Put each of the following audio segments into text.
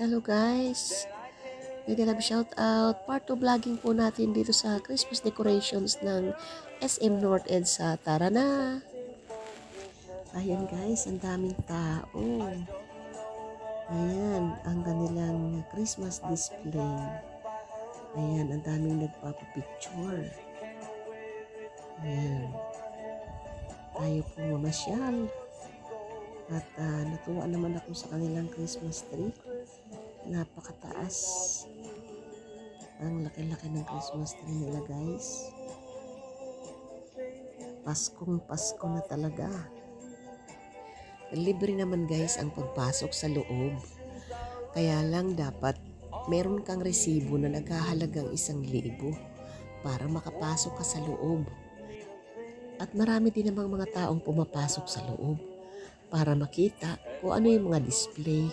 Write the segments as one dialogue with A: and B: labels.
A: Hello guys! Mega love shout out. Part 2 vlogging po natin dito sa Christmas decorations ng SM North EDSA. Tara na! Ayan guys, ang daming tao. Ayan, ang kanilang Christmas display. Ayan, ang daming nagpapapicture. Ayan. Tayo po mamasyal. At uh, natuwa naman ako sa kanilang Christmas tree. Napakataas. Ang laki-laki ng Christmas tree nila guys. Paskong Pasko na talaga. Libre naman guys ang pagpasok sa loob. Kaya lang dapat meron kang resibo na naghahalagang isang libo para makapasok ka sa loob. At marami din namang mga taong pumapasok sa loob para makita kung ano yung mga display.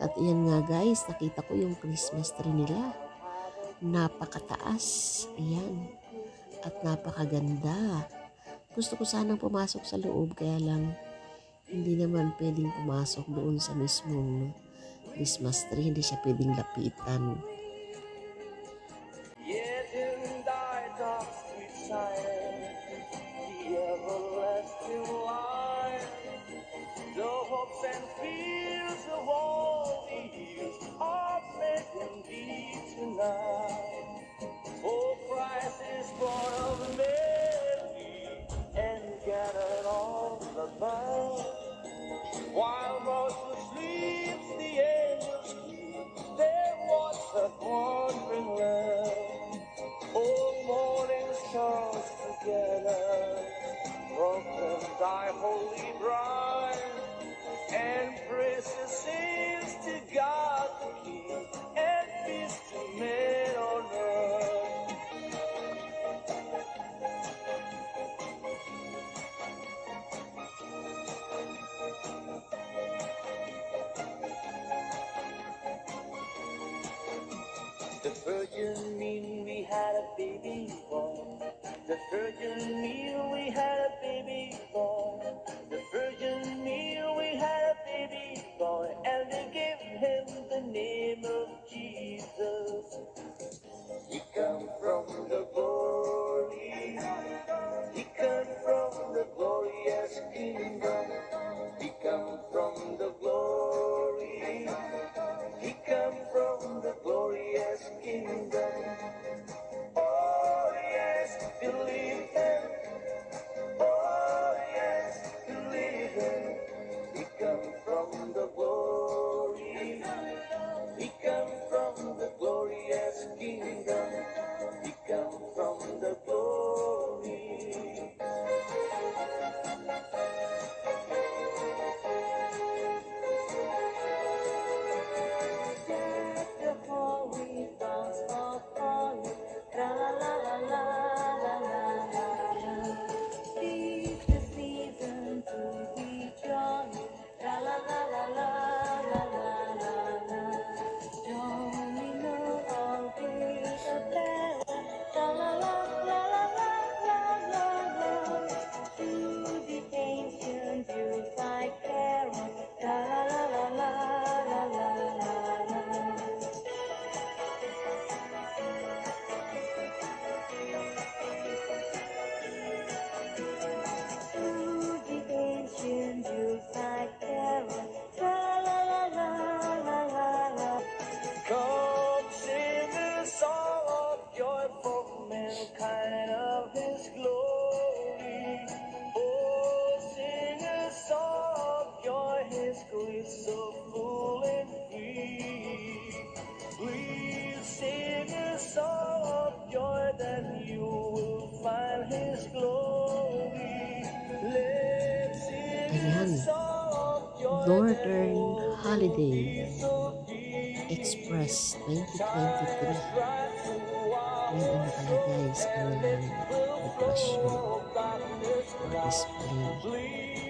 A: At iyan nga guys, nakita ko yung Christmas tree nila. Napakataas. Ayan. At napakaganda. Gusto ko sanang pumasok sa loob kaya lang hindi naman pwedeng pumasok doon sa mismong Christmas tree. Hindi siya pwedeng lapitan.
B: The virgin Mary had a baby boy. The virgin Mary had a baby boy. The virgin Mary had a baby boy, and they gave him the name of Jesus. He come from the glory. He come from the glorious kingdom. He come from the glory. He come from the glorious kingdom. you will find his glory.
C: Northern Holiday Express 2023. Ayan ang nakalagay sa kanilang depression or display.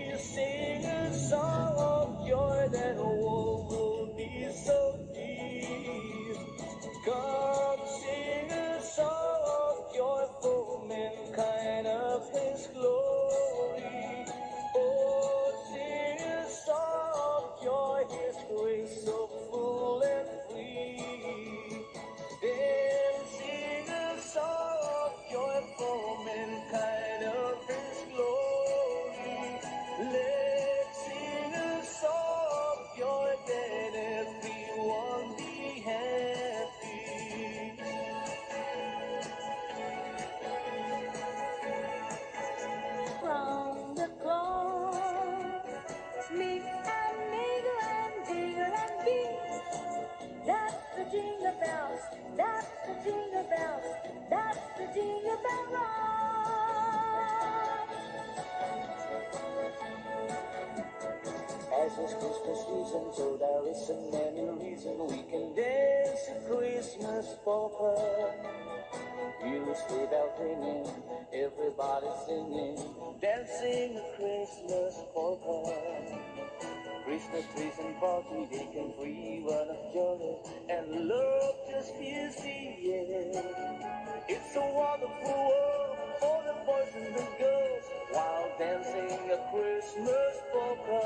A: Christmas season, so there isn't any reason we can dance a Christmas polka. Sleigh bell ringing, everybody singing, dancing a Christmas polka. Christmas trees and party, they can free one of joy and love just fills the air. It's a wonderful world for the boys and the girls while dancing a Christmas polka.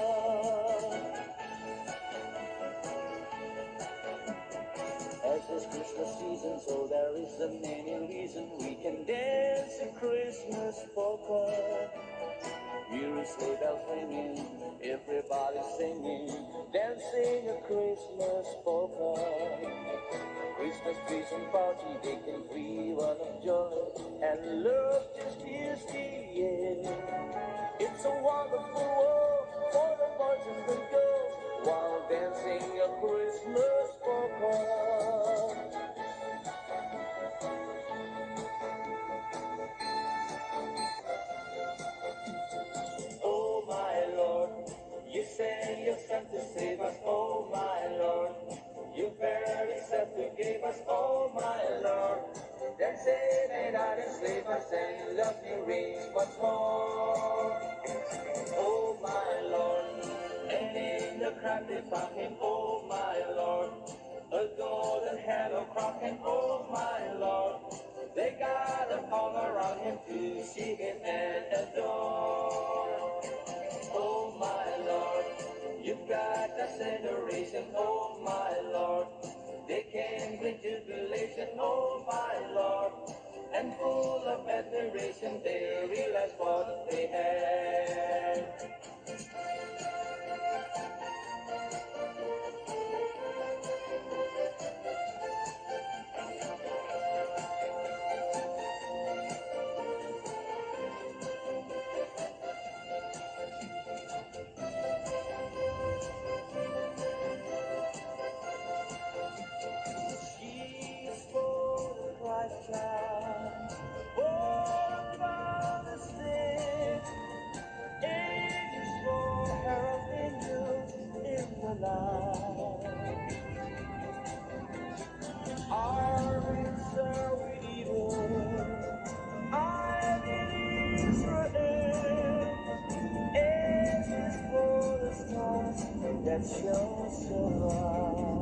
A: As it's Christmas season, so there isn't any reason we can dance a Christmas polka. Hear a sleigh bells ringing, everybody singing, dancing a Christmas polka. Christmas trees and party, they can free one of joy, and love just fills the air. It's a wonderful world for the boys and the girls, while dancing a Christmas polka. Save and not enslave us and love you reigns once more. Oh my Lord, and in the crowd they found him. Oh my Lord, a golden handle crocking. Oh my Lord, they got a all around him to see him and adore. Oh my Lord, you've got a generation. Oh my Lord, they can bring jubilation. Oh my Lord, and full of admiration, they realize what they have. Angels for the